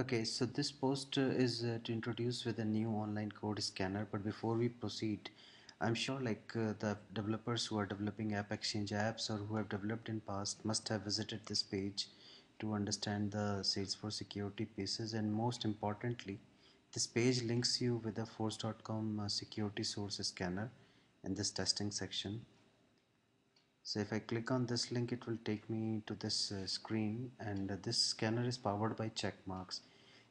Okay, so this post uh, is uh, to introduce with a new online code scanner. But before we proceed, I'm sure like uh, the developers who are developing App Exchange apps or who have developed in past must have visited this page to understand the Salesforce security pieces. And most importantly, this page links you with the force.com uh, security source scanner in this testing section so if I click on this link it will take me to this uh, screen and uh, this scanner is powered by Checkmarx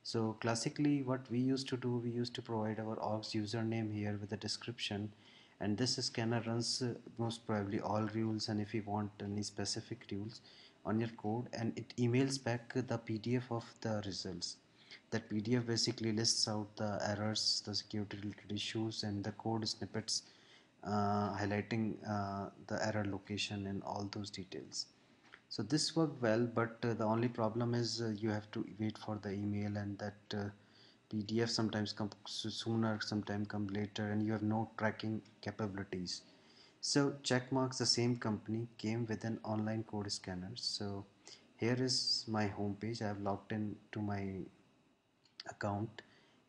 so classically what we used to do we used to provide our orgs username here with a description. And this scanner runs uh, most probably all rules and if you want any specific rules on your code and it emails back the PDF of the results. That PDF basically lists out the errors the security related issues and the code snippets uh, highlighting uh, the error location and all those details so this worked well but uh, the only problem is uh, you have to wait for the email and that uh, PDF sometimes comes sooner sometimes come later and you have no tracking capabilities. So Checkmarx the same company came with an online code scanner. So here is my homepage I have logged in to my account.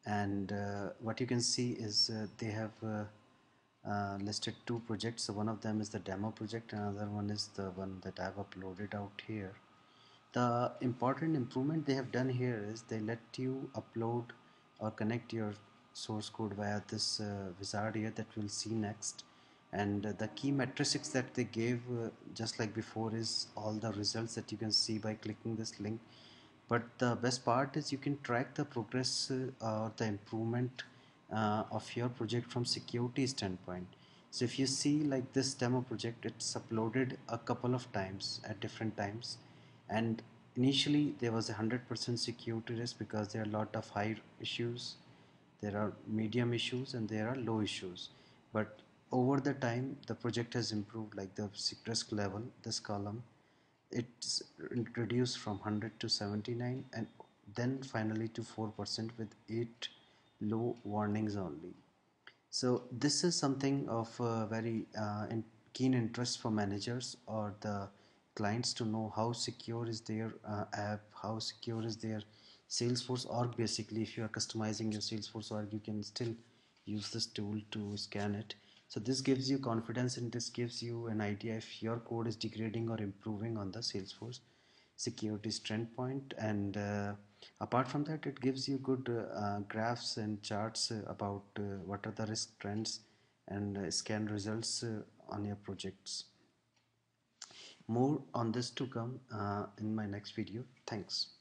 And uh, what you can see is they have uh, listed two projects. So one of them is the demo project another one is the one that I've uploaded out here. The important improvement they have done here is they let you upload or connect your source code via this uh, wizard here that we'll see next. And uh, the key metrics that they gave uh, just like before is all the results that you can see by clicking this link. But the best part is you can track the progress uh, or the improvement uh, of your project from security standpoint. So if you see like this demo project it's uploaded a couple of times at different times. And initially there was a hundred percent security risk because there are a lot of high issues there are medium issues and there are low issues. But over the time the project has improved like the risk level this column it's reduced from 100 to 79 and then finally to 4% with 8 low warnings only. So this is something of very uh, in keen interest for managers or the clients to know how secure is their uh, app how secure is their salesforce org basically if you are customizing your salesforce org you can still use this tool to scan it. So this gives you confidence and this gives you an idea if your code is degrading or improving on the salesforce security strength point and uh, apart from that it gives you good uh, graphs and charts uh, about uh, what are the risk trends and scan results on your projects. More on this to come in my next video. Thanks